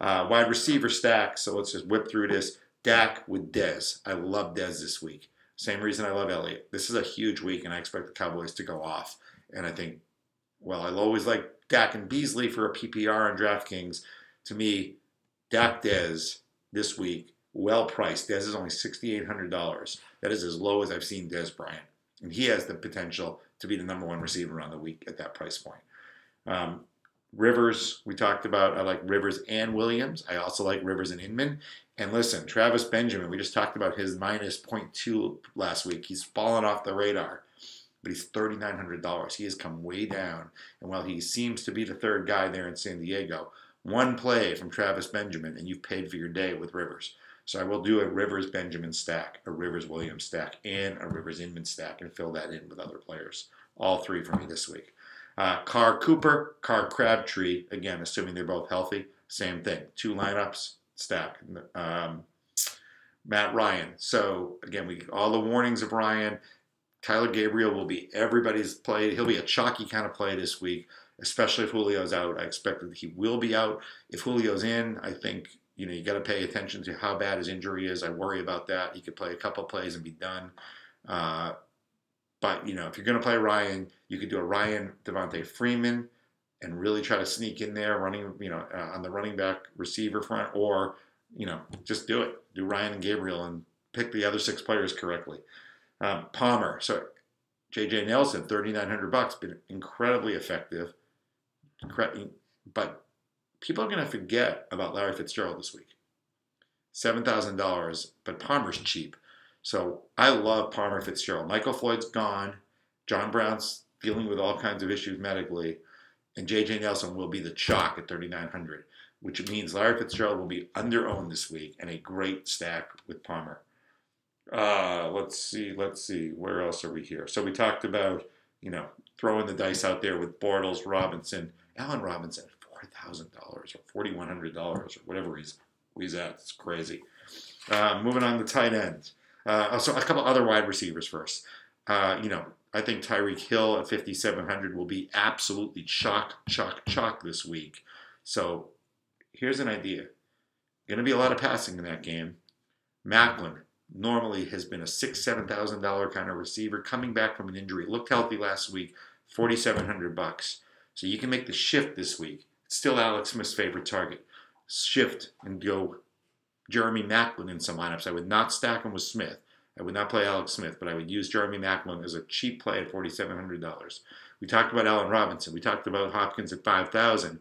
Uh, wide receiver stack. So let's just whip through this. Dak with Dez. I love Dez this week. Same reason I love Elliott. This is a huge week, and I expect the Cowboys to go off. And I think, well, I'll always like Dak and Beasley for a PPR on DraftKings. To me, Dak Dez this week, well priced. Dez is only $6,800. That is as low as I've seen Dez Bryant. And he has the potential to be the number one receiver on the week at that price point. Um, Rivers, we talked about. I like Rivers and Williams. I also like Rivers and Inman. And listen, Travis Benjamin, we just talked about his minus 0.2 last week. He's fallen off the radar, but he's $3,900. He has come way down. And while he seems to be the third guy there in San Diego, one play from Travis Benjamin, and you've paid for your day with Rivers. So I will do a Rivers Benjamin stack, a Rivers Williams stack, and a Rivers Inman stack, and fill that in with other players. All three for me this week. Uh, Carr Cooper, Carr Crabtree, again, assuming they're both healthy, same thing. Two lineups, stack. Um, Matt Ryan. So again, we all the warnings of Ryan. Tyler Gabriel will be everybody's play. He'll be a chalky kind of play this week, especially if Julio's out. I expect that he will be out. If Julio's in, I think you know you got to pay attention to how bad his injury is. I worry about that. He could play a couple plays and be done. Uh, but you know, if you're going to play Ryan, you could do a Ryan Devonta Freeman and really try to sneak in there, running you know uh, on the running back receiver front, or you know just do it. Do Ryan and Gabriel and pick the other six players correctly. Um, Palmer, so J.J. Nelson, thirty nine hundred bucks, been incredibly effective, but people are going to forget about Larry Fitzgerald this week. Seven thousand dollars, but Palmer's cheap. So I love Palmer Fitzgerald. Michael Floyd's gone. John Brown's dealing with all kinds of issues medically. And JJ Nelson will be the chalk at 3,900, which means Larry Fitzgerald will be under owned this week and a great stack with Palmer. Uh, let's see, let's see, where else are we here? So we talked about, you know, throwing the dice out there with Bortles, Robinson, Allen Robinson, $4,000 or $4,100 or whatever he's, he's at. It's crazy. Uh, moving on to tight ends. Uh, so a couple other wide receivers first. Uh, you know, I think Tyreek Hill at 5,700 will be absolutely chalk, chalk, chalk this week. So here's an idea. Going to be a lot of passing in that game. Maclin normally has been a six, seven thousand dollar kind of receiver coming back from an injury. Looked healthy last week, 4,700 bucks. So you can make the shift this week. It's still Alex Smith's favorite target. Shift and go Jeremy Maclin in some lineups. I would not stack him with Smith. I would not play Alex Smith, but I would use Jeremy Maclin as a cheap play at $4,700. We talked about Allen Robinson. We talked about Hopkins at 5000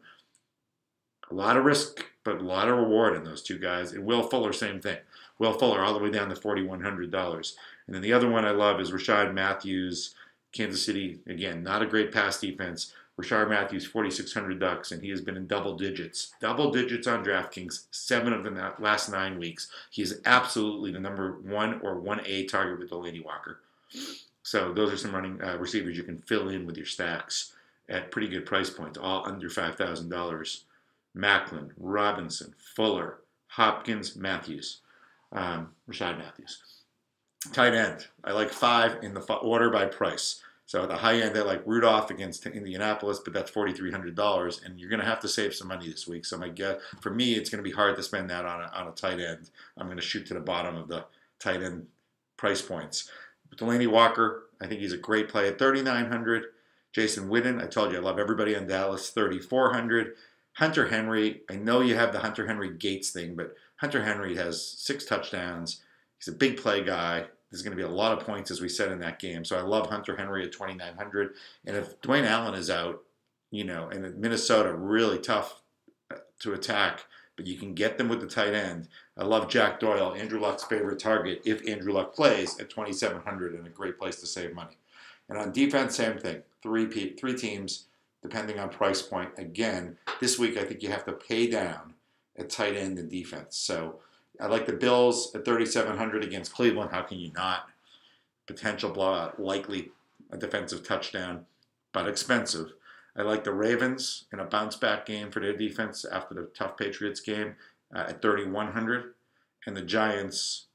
A lot of risk, but a lot of reward in those two guys. And Will Fuller, same thing. Will Fuller all the way down to $4,100. And then the other one I love is Rashad Matthews, Kansas City. Again, not a great pass defense, Rishard Matthews, 4,600 ducks, and he has been in double digits. Double digits on DraftKings, seven of the last nine weeks. He is absolutely the number one or 1A target with Delanie Walker. So those are some running uh, receivers you can fill in with your stacks at pretty good price points, all under $5,000. Maclin, Robinson, Fuller, Hopkins, Matthews, um, Rishard Matthews. Tight end. I like five in the order by price. So at the high end, they like Rudolph against Indianapolis, but that's forty three hundred dollars, and you're going to have to save some money this week. So my guess for me, it's going to be hard to spend that on a, on a tight end. I'm going to shoot to the bottom of the tight end price points. But Delanie Walker, I think he's a great play at thirty nine hundred. Jason Witten, I told you I love everybody on Dallas, thirty four hundred. Hunter Henry, I know you have the Hunter Henry Gates thing, but Hunter Henry has six touchdowns. He's a big play guy. There's going to be a lot of points, as we said in that game. So I love Hunter Henry at 2,900. And if Dwayne Allen is out, you know, and Minnesota really tough uh, to attack, but you can get them with the tight end. I love Jack Doyle, Andrew Luck's favorite target, if Andrew Luck plays at 2,700 and a great place to save money. And on defense, same thing. Three three teams, depending on price point. Again, this week I think you have to pay down at tight end and defense. So I like the Bills at 3,700 against Cleveland. How can you not? Potential blowout, likely a defensive touchdown, but expensive. I like the Ravens in a bounce back game for their defense after the tough Patriots game uh, at 3,100, and the Giants